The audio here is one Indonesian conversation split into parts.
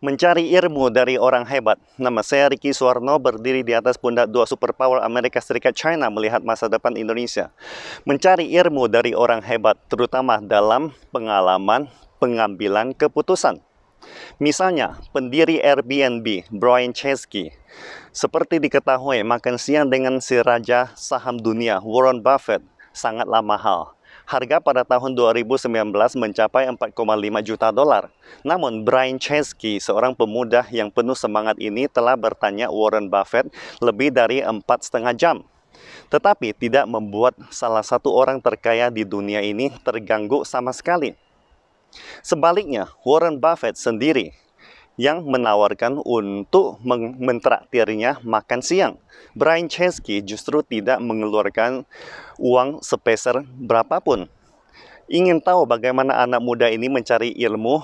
Mencari ilmu dari orang hebat. Nama saya Ricky Suwarno berdiri di atas pundak dua superpower Amerika Serikat China melihat masa depan Indonesia. Mencari ilmu dari orang hebat, terutama dalam pengalaman pengambilan keputusan. Misalnya, pendiri Airbnb, Brian Chesky. Seperti diketahui, makan siang dengan si raja saham dunia, Warren Buffett, sangatlah mahal harga pada tahun 2019 mencapai 4,5 juta dolar. Namun Brian Chesky, seorang pemuda yang penuh semangat ini telah bertanya Warren Buffett lebih dari empat setengah jam. Tetapi tidak membuat salah satu orang terkaya di dunia ini terganggu sama sekali. Sebaliknya, Warren Buffett sendiri yang menawarkan untuk mentraktirnya makan siang. Brian Chesky justru tidak mengeluarkan uang sepeser berapapun. Ingin tahu bagaimana anak muda ini mencari ilmu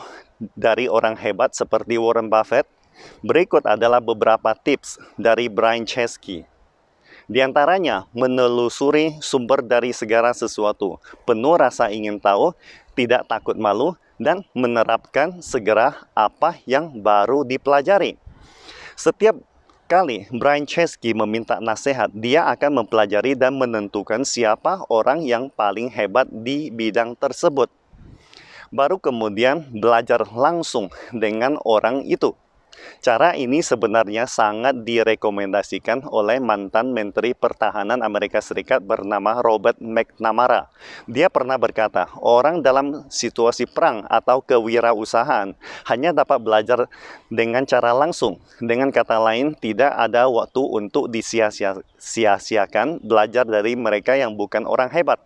dari orang hebat seperti Warren Buffett? Berikut adalah beberapa tips dari Brian Chesky. Di antaranya, menelusuri sumber dari segala sesuatu, penuh rasa ingin tahu, tidak takut malu, dan menerapkan segera apa yang baru dipelajari. Setiap kali Brian Chesky meminta nasihat, dia akan mempelajari dan menentukan siapa orang yang paling hebat di bidang tersebut. Baru kemudian belajar langsung dengan orang itu. Cara ini sebenarnya sangat direkomendasikan oleh mantan Menteri Pertahanan Amerika Serikat bernama Robert McNamara. Dia pernah berkata, orang dalam situasi perang atau kewirausahaan hanya dapat belajar dengan cara langsung. Dengan kata lain, tidak ada waktu untuk disia-siakan belajar dari mereka yang bukan orang hebat.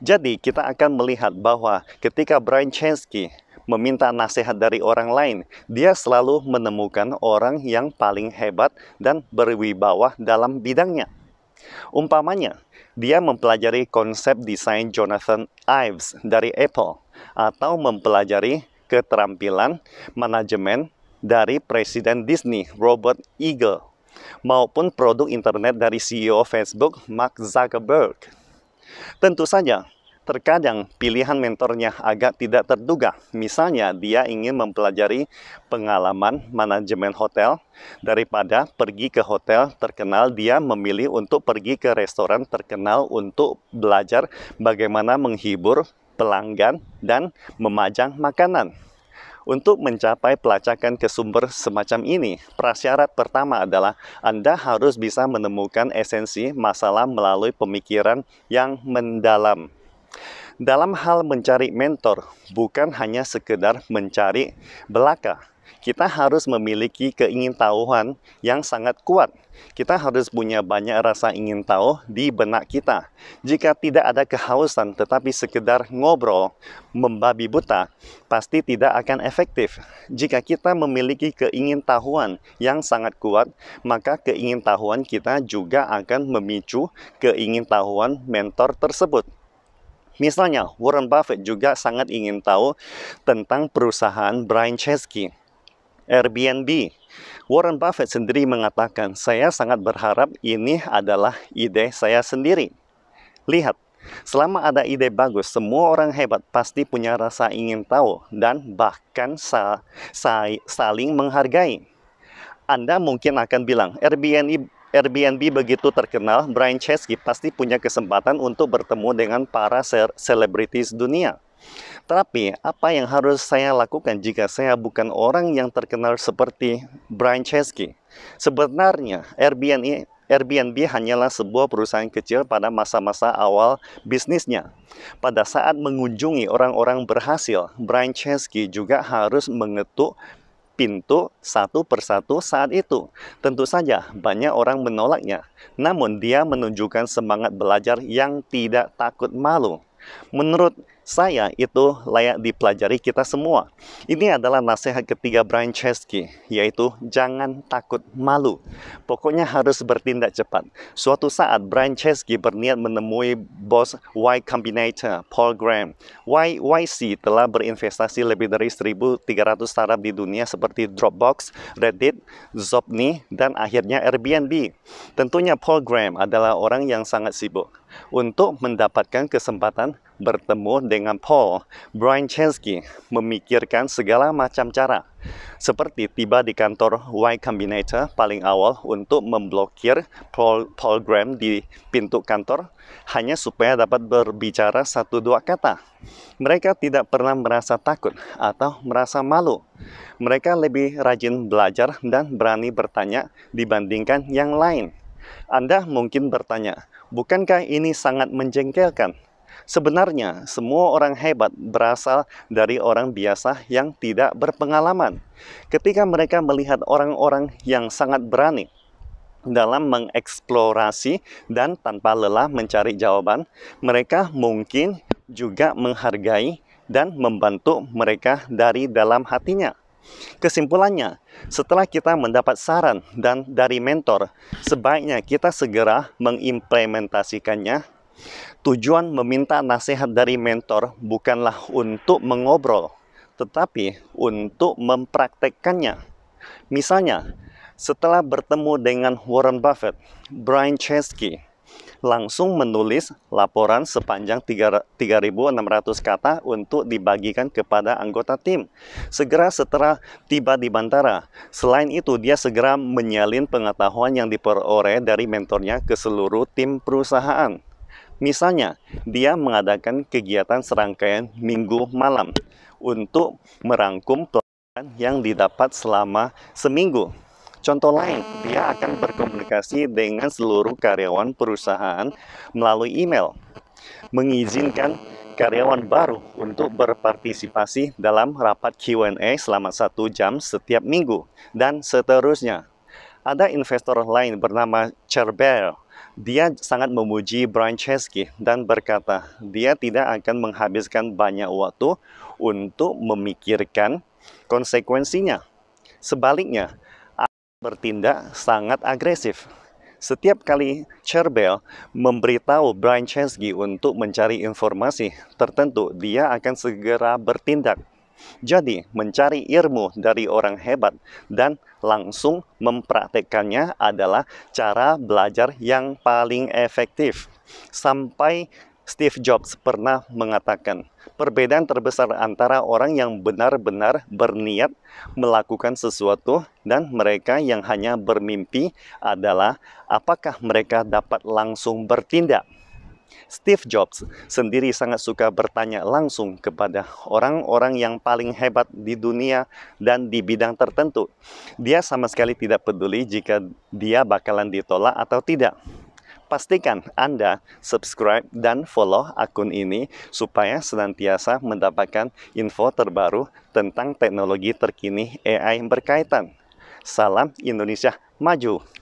Jadi, kita akan melihat bahwa ketika Brian Chesky meminta nasihat dari orang lain. Dia selalu menemukan orang yang paling hebat dan berwibawa dalam bidangnya. Umpamanya, dia mempelajari konsep desain Jonathan Ives dari Apple atau mempelajari keterampilan manajemen dari Presiden Disney Robert Eagle maupun produk internet dari CEO Facebook Mark Zuckerberg. Tentu saja, Terkadang pilihan mentornya agak tidak terduga. Misalnya dia ingin mempelajari pengalaman manajemen hotel daripada pergi ke hotel terkenal dia memilih untuk pergi ke restoran terkenal untuk belajar bagaimana menghibur pelanggan dan memajang makanan. Untuk mencapai pelacakan ke sumber semacam ini, prasyarat pertama adalah Anda harus bisa menemukan esensi masalah melalui pemikiran yang mendalam. Dalam hal mencari mentor, bukan hanya sekedar mencari belaka. Kita harus memiliki keingintahuan yang sangat kuat. Kita harus punya banyak rasa ingin tahu di benak kita. Jika tidak ada kehausan tetapi sekedar ngobrol, membabi buta, pasti tidak akan efektif. Jika kita memiliki keingintahuan yang sangat kuat, maka keingintahuan kita juga akan memicu keingintahuan mentor tersebut. Misalnya, Warren Buffett juga sangat ingin tahu tentang perusahaan Brian Chesky, Airbnb. Warren Buffett sendiri mengatakan, saya sangat berharap ini adalah ide saya sendiri. Lihat, selama ada ide bagus, semua orang hebat pasti punya rasa ingin tahu dan bahkan sa sa saling menghargai. Anda mungkin akan bilang, Airbnb Airbnb begitu terkenal, Brian Chesky pasti punya kesempatan untuk bertemu dengan para selebritis dunia. Tapi apa yang harus saya lakukan jika saya bukan orang yang terkenal seperti Brian Chesky? Sebenarnya Airbnb Airbnb hanyalah sebuah perusahaan kecil pada masa-masa awal bisnisnya. Pada saat mengunjungi orang-orang berhasil, Brian Chesky juga harus mengetuk pintu satu persatu saat itu. Tentu saja banyak orang menolaknya, namun dia menunjukkan semangat belajar yang tidak takut malu. Menurut saya itu layak dipelajari kita semua. Ini adalah nasihat ketiga Brian Chesky, yaitu jangan takut malu. Pokoknya harus bertindak cepat. Suatu saat Brian Chesky berniat menemui bos Y Combinator, Paul Graham. Y YC telah berinvestasi lebih dari 1.300 startup di dunia seperti Dropbox, Reddit, Zopni, dan akhirnya Airbnb. Tentunya Paul Graham adalah orang yang sangat sibuk. Untuk mendapatkan kesempatan bertemu dengan Paul, Brian Chesky memikirkan segala macam cara, seperti tiba di kantor Y Combinator paling awal untuk memblokir Paul, Paul Graham di pintu kantor hanya supaya dapat berbicara satu dua kata. Mereka tidak pernah merasa takut atau merasa malu. Mereka lebih rajin belajar dan berani bertanya dibandingkan yang lain. Anda mungkin bertanya, bukankah ini sangat menjengkelkan? Sebenarnya, semua orang hebat berasal dari orang biasa yang tidak berpengalaman. Ketika mereka melihat orang-orang yang sangat berani dalam mengeksplorasi dan tanpa lelah mencari jawaban, mereka mungkin juga menghargai dan membantu mereka dari dalam hatinya. Kesimpulannya, setelah kita mendapat saran dan dari mentor, sebaiknya kita segera mengimplementasikannya Tujuan meminta nasihat dari mentor bukanlah untuk mengobrol, tetapi untuk mempraktekkannya. Misalnya, setelah bertemu dengan Warren Buffett, Brian Chesky langsung menulis laporan sepanjang 3.600 kata untuk dibagikan kepada anggota tim. Segera setelah tiba di bandara. Selain itu, dia segera menyalin pengetahuan yang diperoleh dari mentornya ke seluruh tim perusahaan. Misalnya, dia mengadakan kegiatan serangkaian minggu malam untuk merangkum pelajaran yang didapat selama seminggu. Contoh lain, dia akan berkomunikasi dengan seluruh karyawan perusahaan melalui email, mengizinkan karyawan baru untuk berpartisipasi dalam rapat Q&A selama satu jam setiap minggu, dan seterusnya. Ada investor lain bernama Cherbel dia sangat memuji Brian Chesky dan berkata dia tidak akan menghabiskan banyak waktu untuk memikirkan konsekuensinya. Sebaliknya, bertindak sangat agresif. Setiap kali Cherbel memberitahu Brian Chesky untuk mencari informasi tertentu, dia akan segera bertindak. Jadi, mencari ilmu dari orang hebat dan langsung mempraktekannya adalah cara belajar yang paling efektif. Sampai Steve Jobs pernah mengatakan, perbedaan terbesar antara orang yang benar-benar berniat melakukan sesuatu dan mereka yang hanya bermimpi adalah apakah mereka dapat langsung bertindak. Steve Jobs sendiri sangat suka bertanya langsung kepada orang-orang yang paling hebat di dunia dan di bidang tertentu. Dia sama sekali tidak peduli jika dia bakalan ditolak atau tidak. Pastikan Anda subscribe dan follow akun ini supaya senantiasa mendapatkan info terbaru tentang teknologi terkini AI berkaitan. Salam Indonesia Maju!